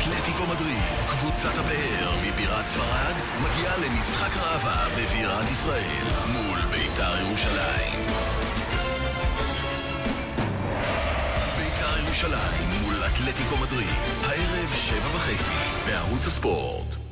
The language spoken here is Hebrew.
אתלטיקו מדריד, קבוצת הפאר מבירת ספרד מגיעה למשחק ראווה בבירת ישראל מול בית"ר ירושלים. בית"ר ירושלים מול אתלטיקו מדריד, הערב שבע וחצי בערוץ הספורט.